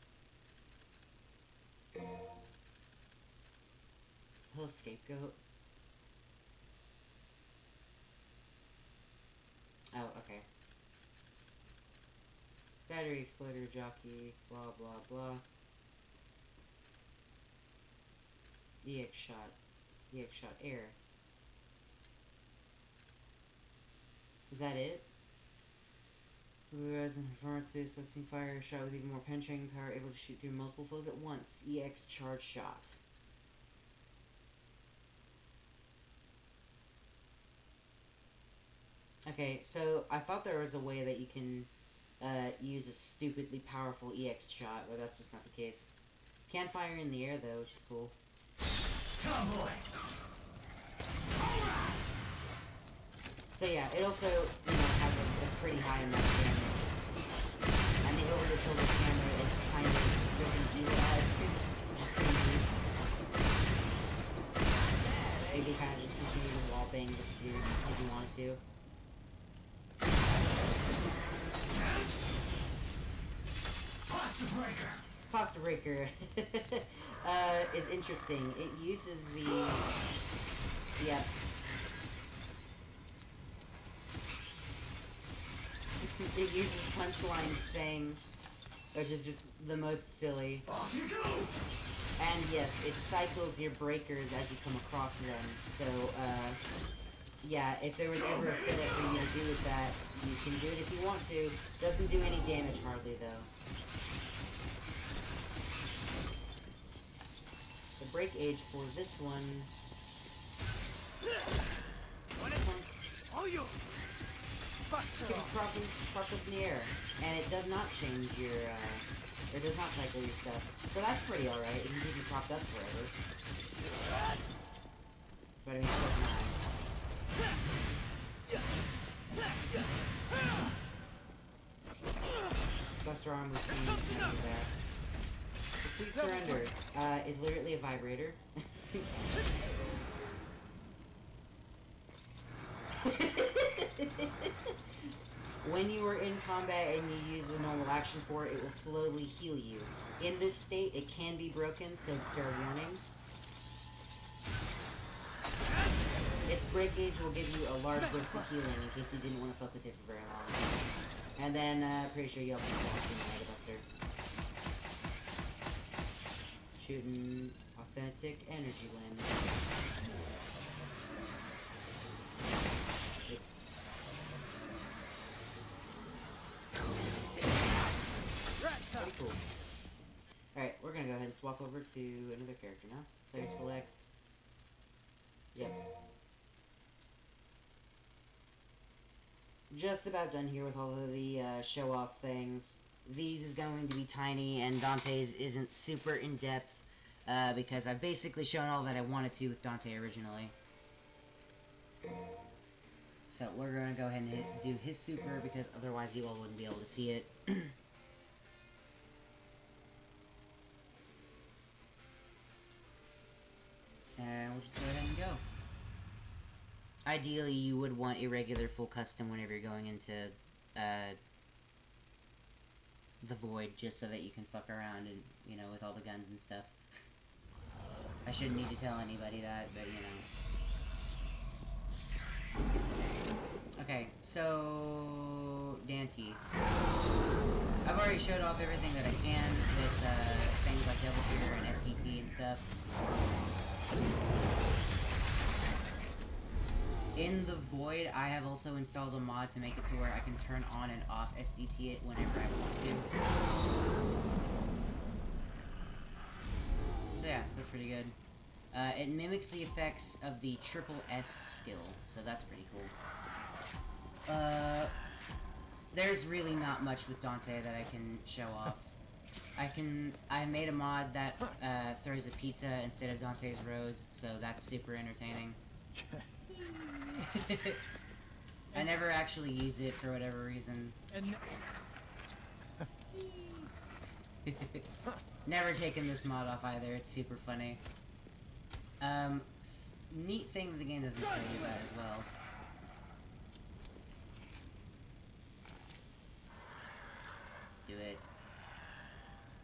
Hello, scapegoat. Oh, okay. Battery exploder jockey, blah blah blah. EX shot. EX shot air. Is that it? Whereas in performance to selecting fire shot with even more penetrating power, able to shoot through multiple foes at once. EX charge shot. Okay, so I thought there was a way that you can uh, use a stupidly powerful EX shot, but that's just not the case. Can fire in the air though, which is cool. So yeah, it also, you know, has a, a pretty high amount of damage. And the over-the-shoulder camera is kind of Resident Evil-esque. Maybe kind of just continue to wall bang this dude if you wanted to. Pasta breaker! Pasta Breaker uh, is interesting. It uses the... Yeah. it uses Punchline's thing, which is just the most silly. Off you go! And yes, it cycles your breakers as you come across them. So, uh, yeah, if there was ever a setup for you to do with that, you can do it if you want to. Doesn't do any damage hardly, though. Break age for this one... Oh, you! Keeps propped, propped up in the air, and it does not change your, uh, it does not cycle your stuff. So that's pretty alright, it can keep you propped up forever. But it does. Buster Arm was seen Sweet Surrender uh, is literally a vibrator. when you are in combat and you use the normal action for it, it will slowly heal you. In this state, it can be broken, so fair warning. Its breakage will give you a large burst of healing in case you didn't want to fuck with it for very long. And then, uh, pretty sure you'll be also have Mega Buster. Shooting authentic energy cool. Alright, we're gonna go ahead and swap over to another character now. Player select. Yep. Just about done here with all of the uh, show off things. These is going to be tiny, and Dante's isn't super in depth uh, because I've basically shown all that I wanted to with Dante originally. So we're gonna go ahead and hit, do his super because otherwise you all wouldn't be able to see it. and we'll just go ahead and go. Ideally, you would want a regular full custom whenever you're going into uh, the void, just so that you can fuck around and you know with all the guns and stuff. I shouldn't need to tell anybody that, but you know. Okay, so Dante. I've already showed off everything that I can with uh, things like Devil Fear and SDT and stuff. In the Void, I have also installed a mod to make it to where I can turn on and off SDT it whenever I want to. So yeah, pretty good. Uh, it mimics the effects of the triple S skill, so that's pretty cool. Uh, there's really not much with Dante that I can show off. I can. I made a mod that uh, throws a pizza instead of Dante's rose, so that's super entertaining. I never actually used it for whatever reason. Never taken this mod off either. It's super funny. Um, neat thing that the game doesn't tell you about as well. Do it.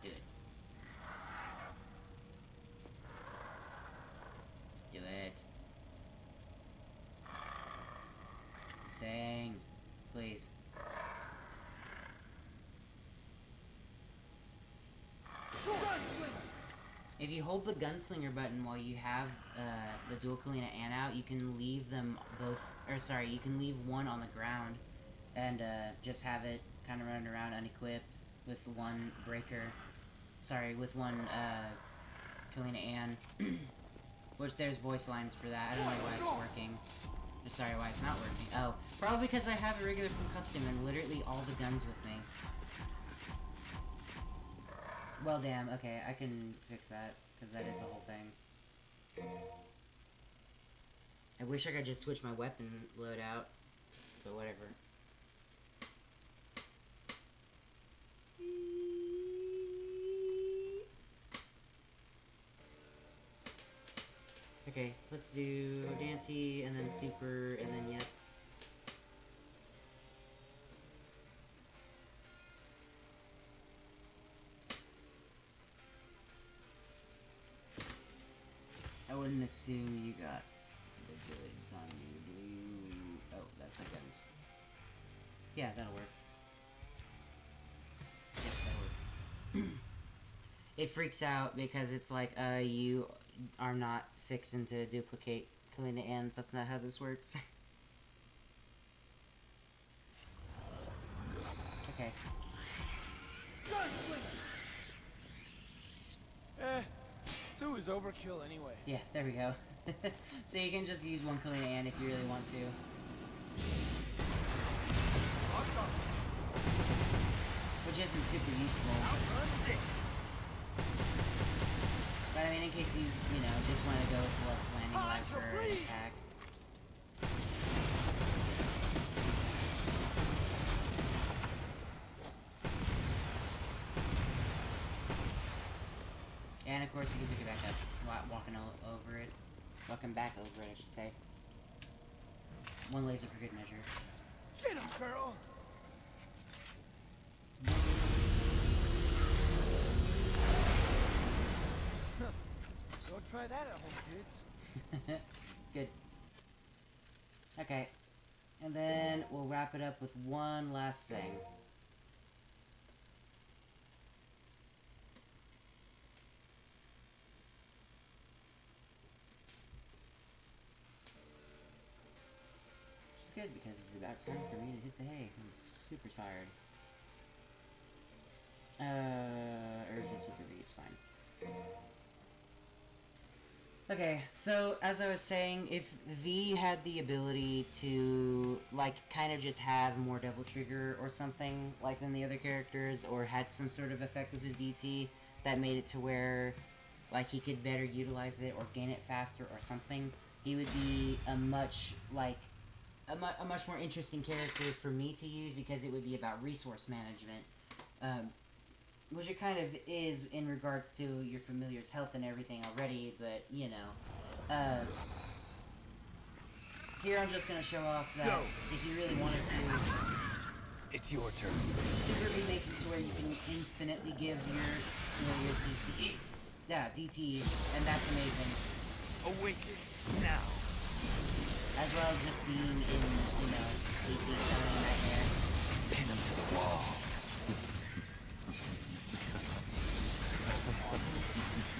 Do it. Do it. Thing. Please. If you hold the gunslinger button while you have uh, the dual Kalina Ann out, you can leave them both, or sorry, you can leave one on the ground and uh, just have it kind of running around unequipped with one breaker. Sorry, with one uh, Kalina Ann. Which there's voice lines for that. I don't know why it's working. Or Sorry, why it's not working. Oh, probably because I have a regular from custom and literally all the guns with me. Well, damn. Okay, I can fix that because that is the whole thing. I wish I could just switch my weapon loadout, but whatever. Okay, let's do Dante, and then Super and then Yep. Assume you got the goods on you? Oh, that's my. Yeah, that'll work. Yep, that'll work. it freaks out because it's like, uh, you are not fixing to duplicate Kalina Anns. That's not how this works. okay. eh, two is overkill anyway. Yeah, there we go. so you can just use one Kalina Ann if you really want to. Which isn't super useful. But I mean, in case you, you know, just want to go with less landing life for attack. course, you can pick it back up. Walking over it. Walking back over it, I should say. One laser for good measure. Get him, girl! Don't try that at home, kids. good. Okay. And then we'll wrap it up with one last thing. Good because it's about time for me to hit the hay. I'm super tired. Uh, urgent super V is fine. Okay, so as I was saying, if V had the ability to, like, kind of just have more Devil trigger or something, like than the other characters, or had some sort of effect with his DT that made it to where, like, he could better utilize it or gain it faster or something, he would be a much, like, a, mu- a much more interesting character for me to use because it would be about resource management. Um, which it kind of is in regards to your familiar's health and everything already, but you know. Uh, here I'm just gonna show off that Go. if you really wanted to, It's your turn. Super V makes it to where you can infinitely give your familiar's DT. Yeah, DT, and that's amazing. Awaken now. As well as just being in, you know, DT summoning nightmare. Pin him to the wall.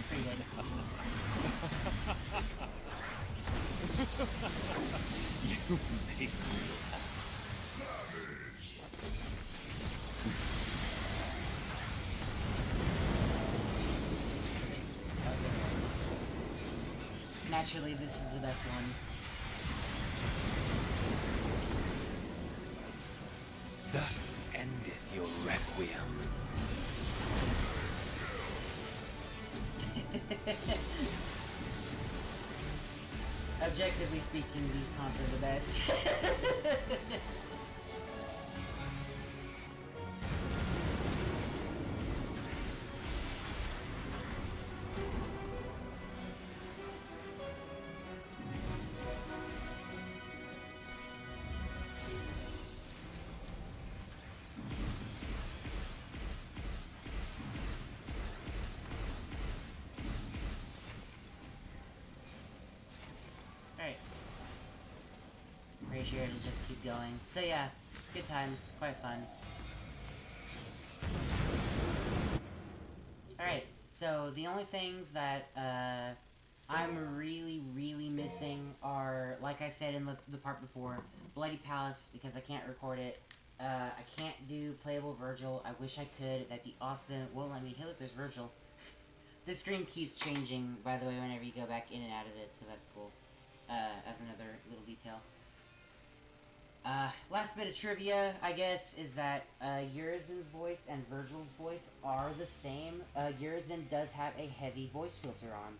Pretty good. You make me Naturally, this is the best one. Thus endeth your requiem. Objectively speaking, these taunts are the best. To just keep going. So yeah, good times, quite fun. Alright, so the only things that uh, I'm really, really missing are, like I said in the, the part before, Bloody Palace, because I can't record it. Uh, I can't do playable Virgil. I wish I could. That'd be awesome. Won't let me. Hey, look, there's Virgil. This screen keeps changing, by the way, whenever you go back in and out of it, so that's cool uh, as another little detail. Uh, last bit of trivia, I guess, is that uh, Urizen's voice and Virgil's voice are the same. Uh, Urizen does have a heavy voice filter on,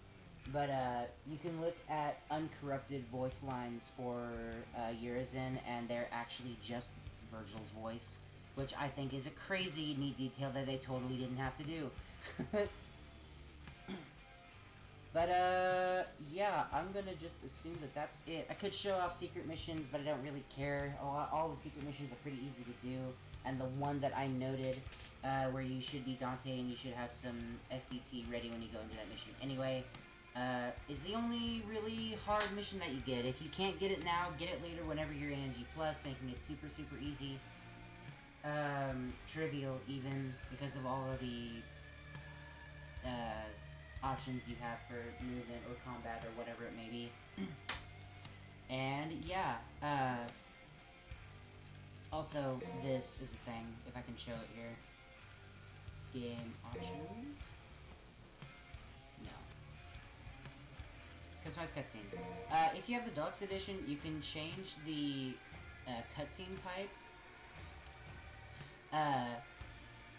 but uh, you can look at uncorrupted voice lines for uh, Urizen, and they're actually just Virgil's voice, which I think is a crazy neat detail that they totally didn't have to do. But, uh, yeah, I'm gonna just assume that that's it. I could show off secret missions, but I don't really care. All, the secret missions are pretty easy to do. And the one that I noted, uh, where you should be Dante and you should have some SDT ready when you go into that mission. Anyway, uh, is the only really hard mission that you get. If you can't get it now, get it later whenever you're in NG+, making it super, super easy. Um, trivial, even, because of all of the, uh, options you have for movement or combat or whatever it may be. and yeah, uh, also this is a thing, if I can show it here. Game options? No. Customize cutscenes. Uh, if you have the deluxe edition, you can change the uh, cutscene type. Uh,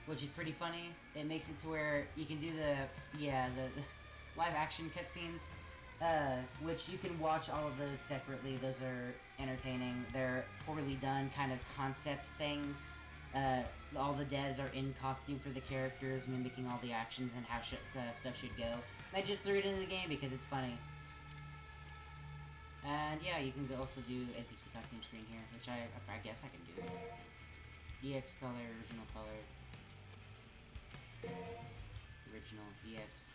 which is pretty funny. It makes it to where you can do the yeah the, the live action cutscenes, uh, which you can watch all of those separately. Those are entertaining. They're poorly done kind of concept things. Uh, all the devs are in costume for the characters, mimicking all the actions and how sh- uh, stuff should go. I just threw it into the game because it's funny. And yeah, you can also do NPC costume screen here, which I I guess I can do. EX color, original color. Original EX.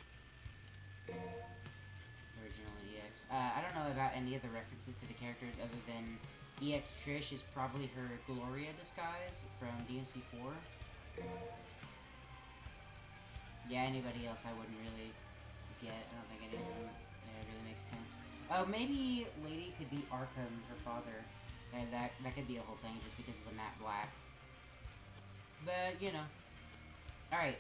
original EX. Uh, I don't know about any other references to the characters other than EX Trish is probably her Gloria disguise from DMC4. Yeah, anybody else I wouldn't really get. I don't think any of them really makes sense. Oh, maybe Lady could be Arkham, her father. And that that could be a whole thing just because of the matte black. But you know. Alright.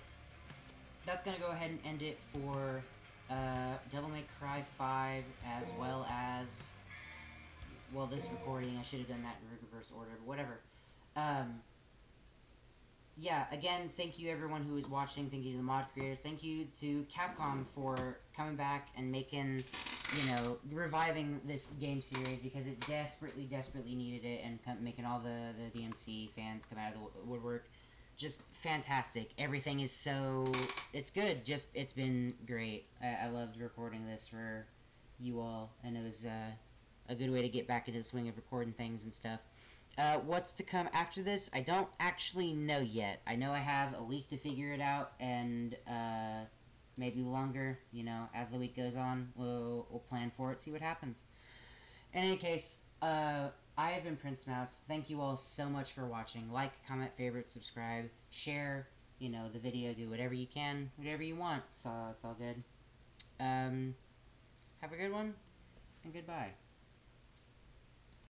That's gonna go ahead and end it for uh, Devil May Cry 5 as well as well this recording. I should have done that in reverse order, but whatever. Um, yeah, again, thank you everyone who is watching. Thank you to the mod creators. Thank you to Capcom for coming back and making, you know, reviving this game series because it desperately, desperately needed it and making all the, the DMC fans come out of the wo- woodwork. Just fantastic. Everything is so. It's good. Just, it's been great. I, I loved recording this for you all, and it was uh, a good way to get back into the swing of recording things and stuff. Uh, what's to come after this? I don't actually know yet. I know I have a week to figure it out, and uh, maybe longer. You know, as the week goes on, we'll we'll plan for it, see what happens. In any case, uh, I have been Prince Mouse. Thank you all so much for watching. Like, comment, favorite, subscribe, share. You know the video. Do whatever you can, whatever you want. All it's all good. Um, have a good one, and goodbye.